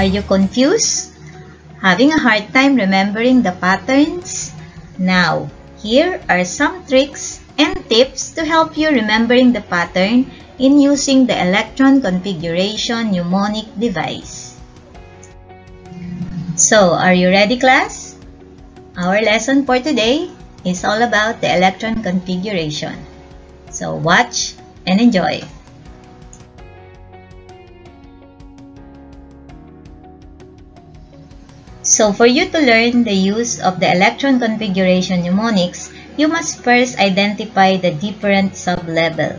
Are you confused? Having a hard time remembering the patterns? Now, here are some tricks and tips to help you remembering the pattern in using the electron configuration mnemonic device. So, are you ready class? Our lesson for today is all about the electron configuration. So watch and enjoy. So for you to learn the use of the electron configuration mnemonics, you must first identify the different sub-level.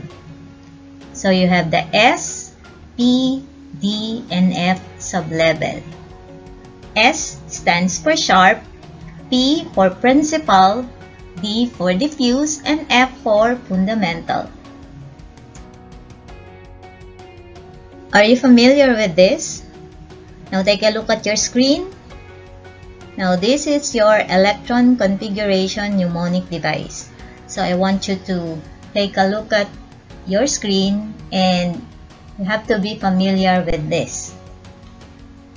So you have the S, P, D, and F sub-level. S stands for sharp, P for principal, D for diffuse, and F for fundamental. Are you familiar with this? Now take a look at your screen now this is your electron configuration mnemonic device. So I want you to take a look at your screen and you have to be familiar with this.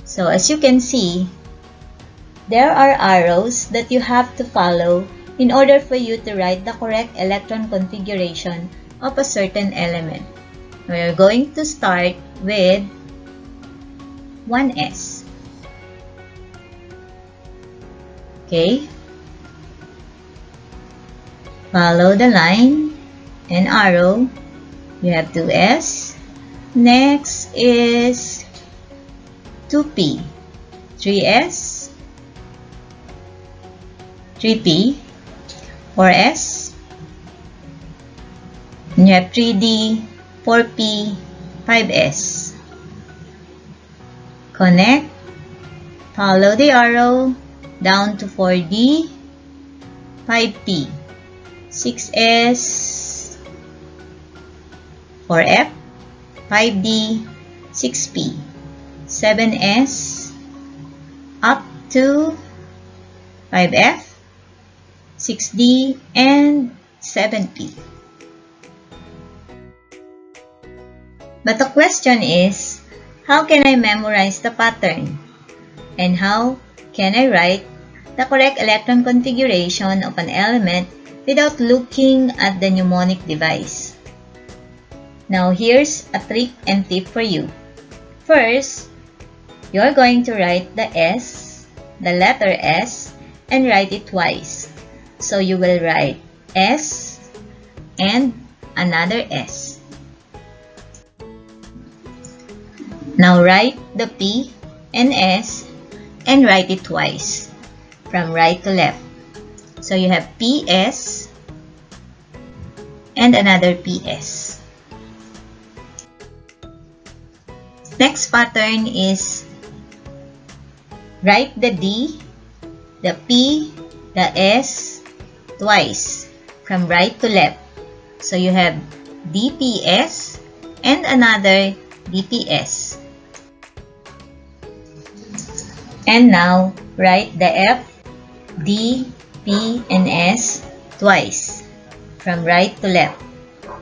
So as you can see, there are arrows that you have to follow in order for you to write the correct electron configuration of a certain element. We are going to start with 1s. Okay. Follow the line and arrow. You have 2S. Next is 2P. 3S. 3P. 4S. And you have 3D, 4P, 5S. Connect. Follow the arrow down to 4D, 5P, 6S, 4F, 5D, 6P, 7S, up to 5F, 6D, and 7P. But the question is, how can I memorize the pattern? And how can I write the correct electron configuration of an element without looking at the mnemonic device? Now here's a trick and tip for you. First, you're going to write the S, the letter S, and write it twice. So you will write S and another S. Now write the P and S and write it twice from right to left. So you have PS and another PS. Next pattern is write the D, the P, the S twice from right to left. So you have DPS and another DPS. And now, write the F, D, P, and S twice from right to left.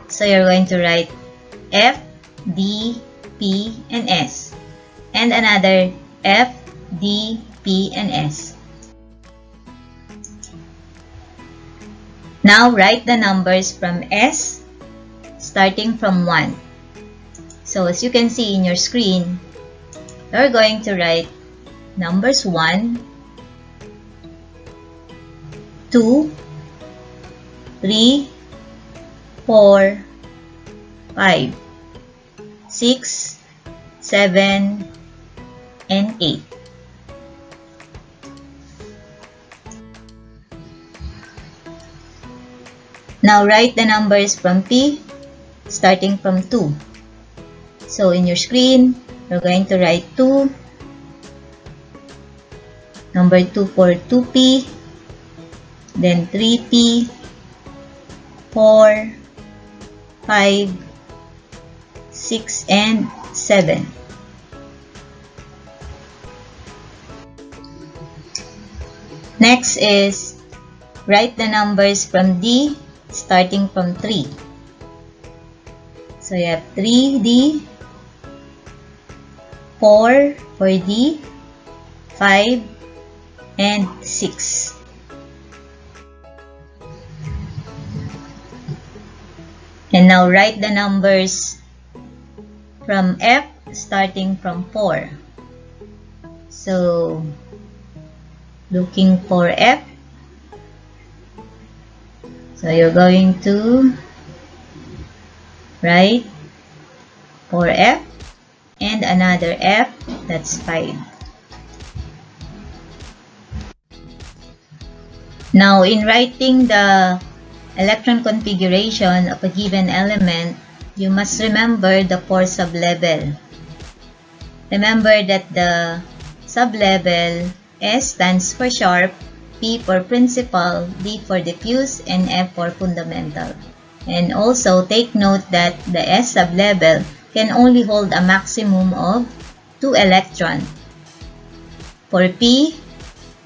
So you're going to write F, D, P, and S. And another F, D, P, and S. Now write the numbers from S starting from 1. So as you can see in your screen, you're going to write numbers 1, 2, 3, 4, 5, 6, 7, and 8. Now write the numbers from P starting from 2. So in your screen, you're going to write 2, number 2 for 2p, then 3p, 4, 5, 6, and 7. Next is write the numbers from D starting from 3. So you have 3D, 4 for D, 5, and 6. And now write the numbers from F starting from 4. So, looking for F. So, you're going to write for F and another F, that's 5. Now, in writing the electron configuration of a given element, you must remember the four sublevel. Remember that the sublevel S stands for sharp, P for principal, D for diffuse, and F for fundamental. And also take note that the S sublevel can only hold a maximum of 2 electrons. For P,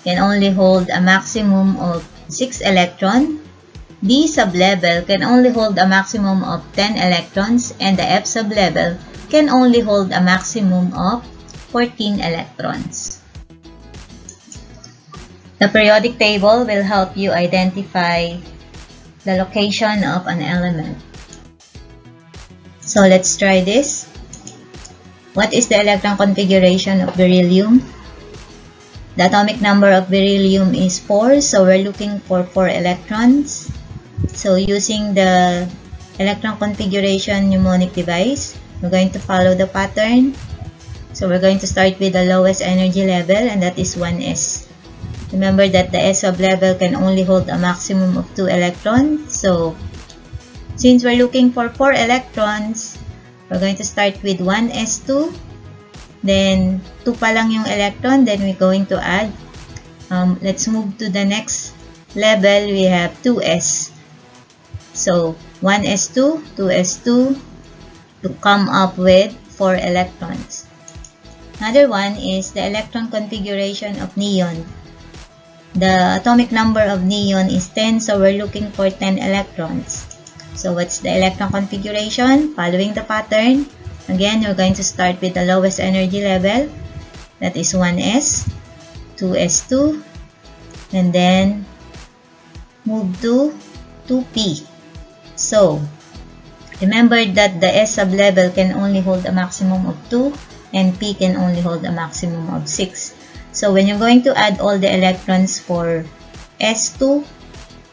can only hold a maximum of 6 electrons. D sublevel can only hold a maximum of 10 electrons and the F sublevel can only hold a maximum of 14 electrons. The periodic table will help you identify the location of an element. So let's try this. What is the electron configuration of beryllium? The atomic number of beryllium is 4, so we're looking for 4 electrons. So using the electron configuration mnemonic device, we're going to follow the pattern. So we're going to start with the lowest energy level and that is 1s. Remember that the s sublevel can only hold a maximum of 2 electrons. So since we're looking for 4 electrons, we're going to start with 1s2 then, 2 pa lang yung electron. Then, we're going to add. Um, let's move to the next level. We have 2s. So, 1s2, 2s2 to come up with 4 electrons. Another one is the electron configuration of neon. The atomic number of neon is 10, so we're looking for 10 electrons. So what's the electron configuration? Following the pattern, Again, we're going to start with the lowest energy level. That is 1s, 2s2, and then move to 2p. So, remember that the s sublevel can only hold a maximum of 2 and p can only hold a maximum of 6. So, when you're going to add all the electrons for s2,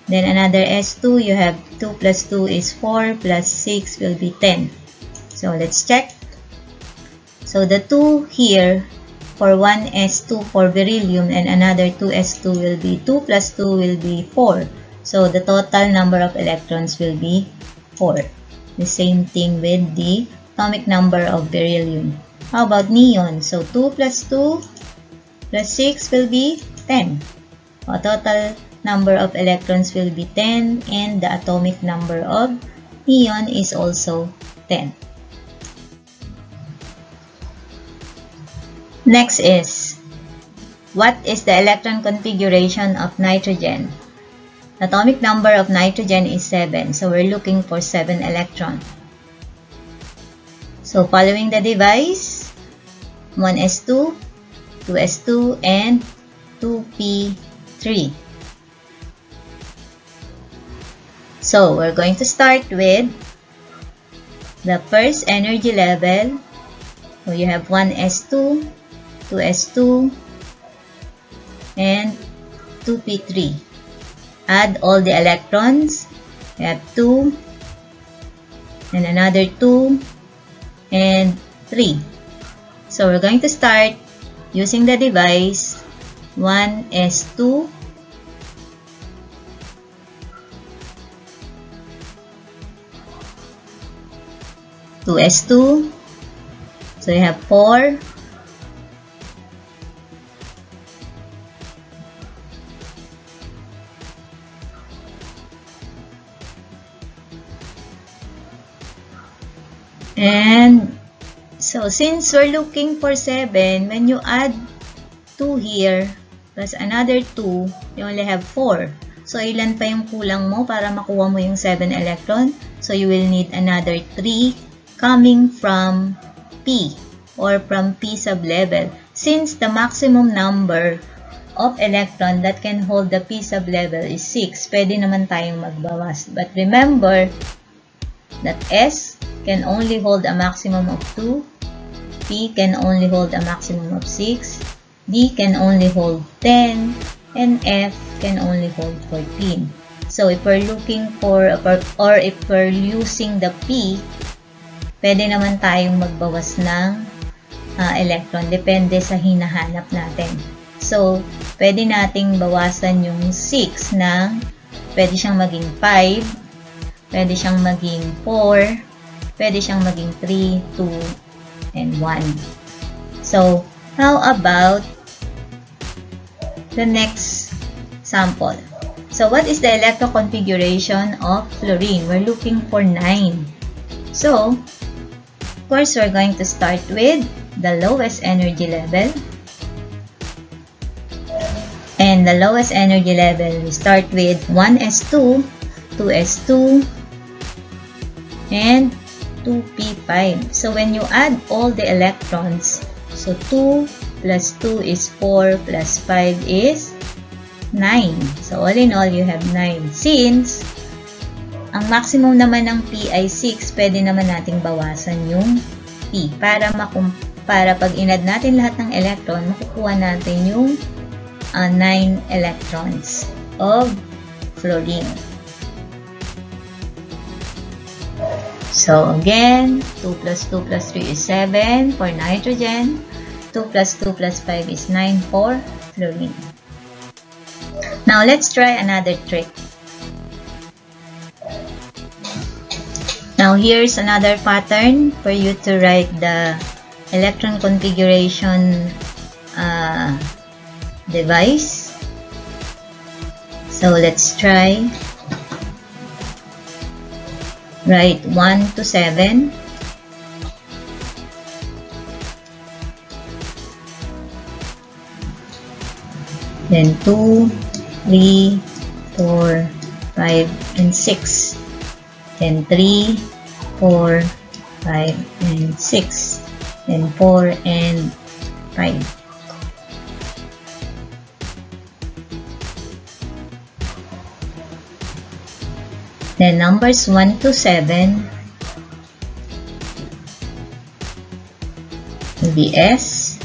then another s2, you have 2 plus 2 is 4 plus 6 will be 10. So let's check. So the 2 here for 1s2 for beryllium and another 2s2 will be 2 plus 2 will be 4. So the total number of electrons will be 4. The same thing with the atomic number of beryllium. How about neon? So 2 plus 2 plus 6 will be 10. A total number of electrons will be 10 and the atomic number of neon is also 10. Next is, what is the electron configuration of nitrogen? The atomic number of nitrogen is 7, so we're looking for 7 electrons. So following the device, 1s2, 2s2, and 2p3. So we're going to start with the first energy level. So you have 1s2, 2s2 and 2p3 add all the electrons. We have 2 and another 2 and 3 so we're going to start using the device 1s2 2s2 so you have 4 And so since we're looking for 7, when you add 2 here, plus another 2, you only have 4. So ilan pa yung kulang mo para makuha mo yung 7 electron? So you will need another 3 coming from P. or from p sublevel. Since the maximum number of electron that can hold the p sublevel is 6, pwede naman tayong magbawas. But remember that S can only hold a maximum of 2, P can only hold a maximum of 6, D can only hold 10, and F can only hold 14. So, if we're looking for, or if we're using the P, pwede naman tayong magbawas ng uh, electron. Depende sa hinahanap natin. So, pwede nating bawasan yung 6 ng, pwede siyang maging 5, pwede siyang maging 4, pwede siyang maging 3, 2, and 1. So, how about the next sample? So, what is the electroconfiguration of fluorine? We're looking for 9. So, of course, we're going to start with the lowest energy level. And the lowest energy level, we start with 1s2, 2s2, and 2p5. So, when you add all the electrons, so 2 plus 2 is 4 plus 5 is 9. So, all in all, you have 9. Since, ang maximum naman ng P ay 6, pwede naman nating bawasan yung P para makum para pag inad natin lahat ng electron, makukuha natin yung uh, 9 electrons of fluorine. So, again, 2 plus 2 plus 3 is 7 for nitrogen. 2 plus 2 plus 5 is 9 for fluorine. Now, let's try another trick. Now, here's another pattern for you to write the electron configuration uh, device. So, let's try. Write 1 to 7. Then 2, 3, 4, 5, and 6. Then 3, 4, 5, and 6. Then 4 and 5. Then numbers 1 to 7 will be S.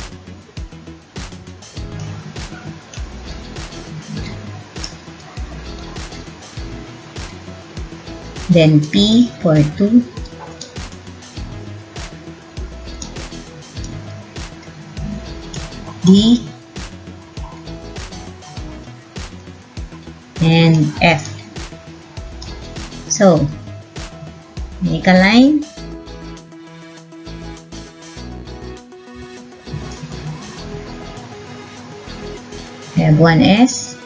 then P for 2 D so make a line have 1S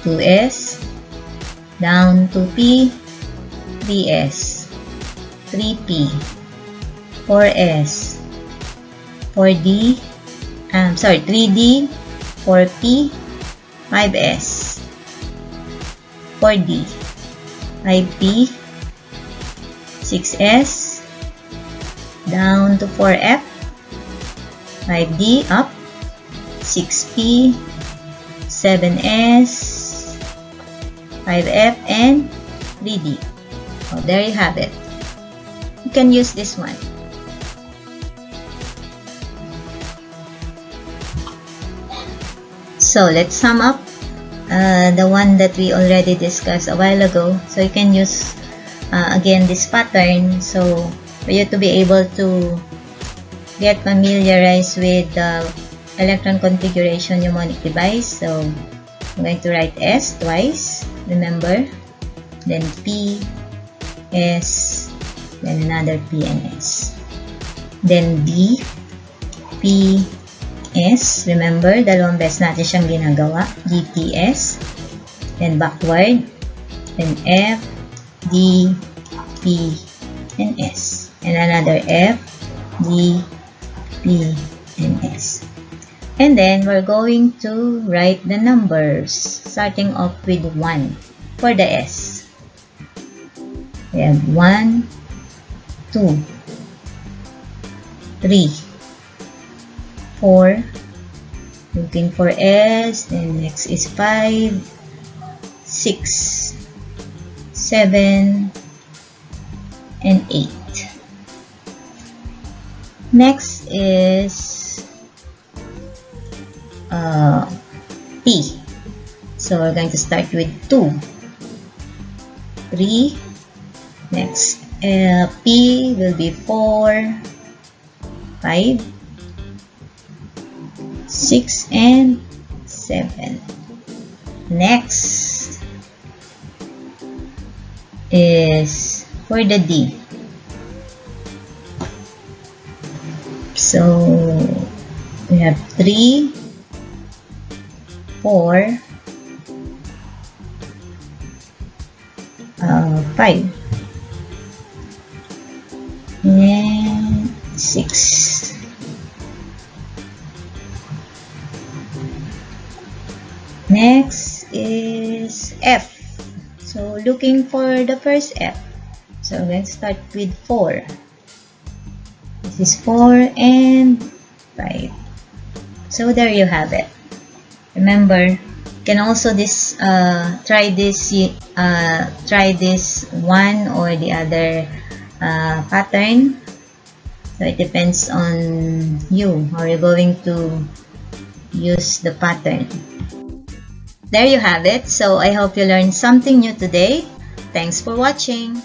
2S down to P 3S, 3P, 4S, 4D, um, sorry, 3D, 4P, 5S, 4D, 5P, 6S, down to 4F, 5D, up, 6P, 7S, 5F, and 3D. Oh, there you have it. You can use this one. So let's sum up uh, the one that we already discussed a while ago. So you can use uh, again this pattern. So for you to be able to get familiarized with the electron configuration mnemonic device. So I'm going to write S twice, remember, then P S, then another P and S. Then D, P, S. Remember, dalawang beses natin siyang ginagawa. GTS. Then backward. Then F, D, P, and S. And another F, D, P, and S. And then, we're going to write the numbers, starting off with 1 for the S. We have 1, 2, 3, 4 looking for S then next is 5 6 7 and 8 next is uh, P. So we're going to start with 2 3 next uh, P will be 4 5 6 and 7 next is for the D. So we have 3 4 uh, 5 and 6 Next is F. So looking for the first F. So let's start with 4. This is 4 and 5. So there you have it. Remember, you can also this uh, try this uh, try this one or the other uh, pattern. So it depends on you how you're going to use the pattern. There you have it. So I hope you learned something new today. Thanks for watching.